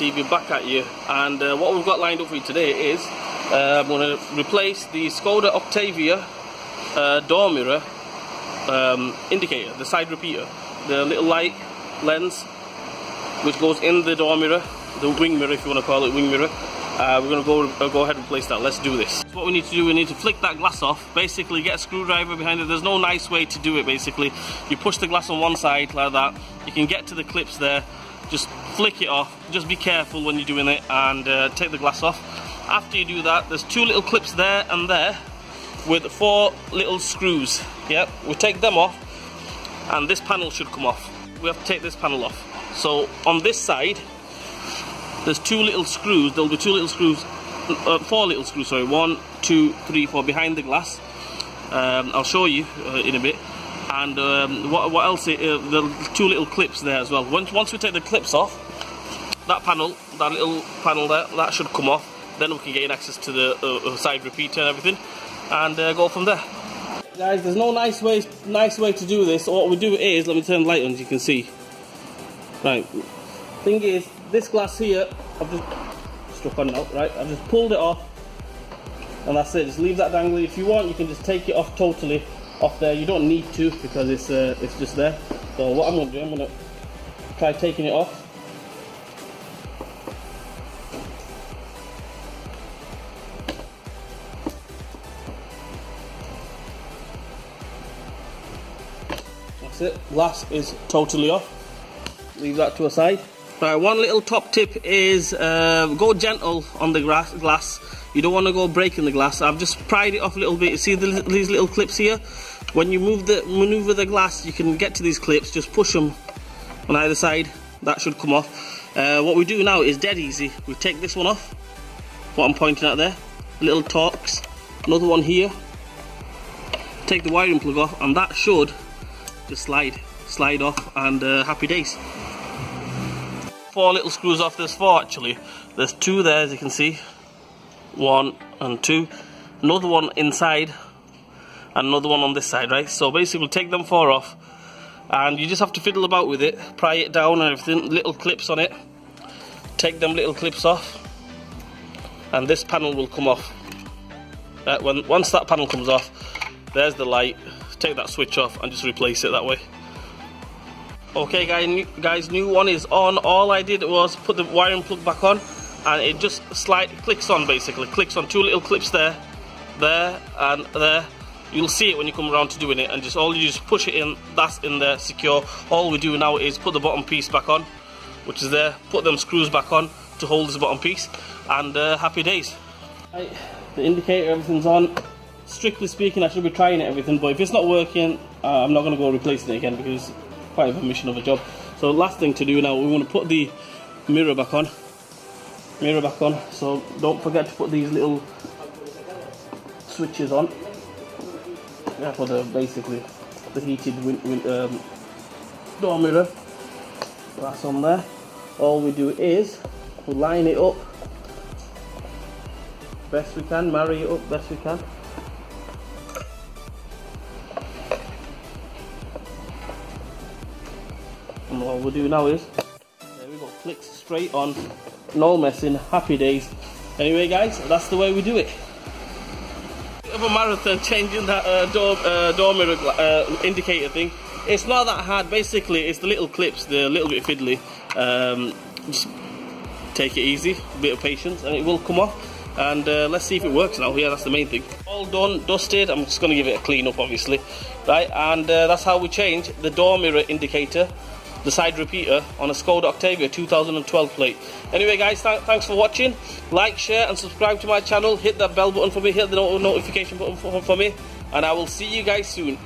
TV back at you and uh, what we've got lined up for you today is uh, I'm going to replace the Skoda Octavia uh, door mirror um, indicator, the side repeater, the little light lens which goes in the door mirror, the wing mirror if you want to call it wing mirror. Uh, we're going to go uh, go ahead and replace that. Let's do this. So what we need to do, we need to flick that glass off. Basically, get a screwdriver behind it. There's no nice way to do it. Basically, you push the glass on one side like that. You can get to the clips there. Just flick it off. Just be careful when you're doing it and uh, take the glass off. After you do that, there's two little clips there and there with four little screws. Yep, we take them off, and this panel should come off. We have to take this panel off. So on this side, there's two little screws. There'll be two little screws, uh, four little screws. Sorry, one, two, three, four behind the glass. Um, I'll show you uh, in a bit. And um, what, what else? Uh, the two little clips there as well. Once once we take the clips off, that panel, that little panel there, that should come off. Then we can gain access to the uh, uh side repeater and everything, and uh, go from there. Guys, there's no nice way nice way to do this. What we do is, let me turn the light on, as you can see. Right. Thing is, this glass here, I've just struck on now, right? I've just pulled it off, and that's it. Just leave that dangling. If you want, you can just take it off totally off there. You don't need to because it's uh, it's just there. So what I'm gonna do, I'm gonna try taking it off. That's it. Glass is totally off. Leave that to a side. Right, one little top tip is uh, go gentle on the glass. glass. You don't want to go breaking the glass. I've just pried it off a little bit. You see the, these little clips here? When you move the maneuver the glass, you can get to these clips. Just push them on either side. That should come off. Uh, what we do now is dead easy. We take this one off. What I'm pointing at there. Little Torx. Another one here. Take the wiring plug off, and that should just slide, slide off, and uh, happy days four little screws off. There's four actually. There's two there as you can see. One and two. Another one inside another one on this side, right? So basically we take them four off and you just have to fiddle about with it, pry it down and everything, little clips on it. Take them little clips off and this panel will come off. Uh, when Once that panel comes off, there's the light. Take that switch off and just replace it that way. Okay guys, guys, new one is on. All I did was put the wiring plug back on and it just slide clicks on basically. Clicks on two little clips there, there and there. You'll see it when you come around to doing it and just all you just push it in, that's in there, secure. All we do now is put the bottom piece back on, which is there, put them screws back on to hold this bottom piece and uh, happy days. Right, the indicator, everything's on. Strictly speaking, I should be trying everything, but if it's not working, uh, I'm not going to go replacing it again because it's quite a mission of a job. So last thing to do now, we want to put the mirror back on. Mirror back on. So don't forget to put these little switches on. Yeah, for the basically the heated win, win, um, door mirror. That's on there. All we do is we line it up best we can, marry it up best we can. and what we'll do now is there we go clicks straight on no messing happy days anyway guys that's the way we do it of a marathon changing that uh, door, uh, door mirror uh, indicator thing. It's not that hard. Basically it's the little clips the little bit fiddly. Um, just take it easy a bit of patience and it will come off. And uh, let's see if it works now. Yeah that's the main thing. All done dusted. I'm just gonna give it a clean up obviously. Right and uh, that's how we change the door mirror indicator the side repeater on a Skoda Octavia 2012 plate. Anyway guys, th thanks for watching. Like, share and subscribe to my channel. Hit that bell button for me, hit the notification button for, for me. And I will see you guys soon.